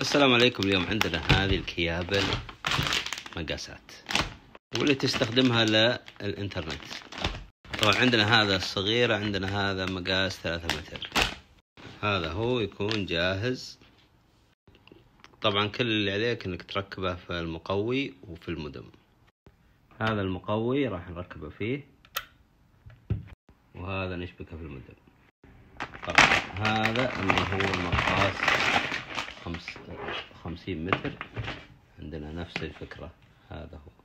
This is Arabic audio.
السلام عليكم. اليوم عندنا هذه الكيابل مقاسات واللي تستخدمها للإنترنت. طبعا عندنا هذا الصغير عندنا هذا مقاس ثلاثة متر. هذا هو يكون جاهز. طبعا كل اللي عليك إنك تركبه في المقوي وفي المدم هذا المقوي راح نركبه فيه. وهذا نشبكه في المدم طبعا هذا اللي هو المقاس 30 متر عندنا نفس الفكرة. هذا هو.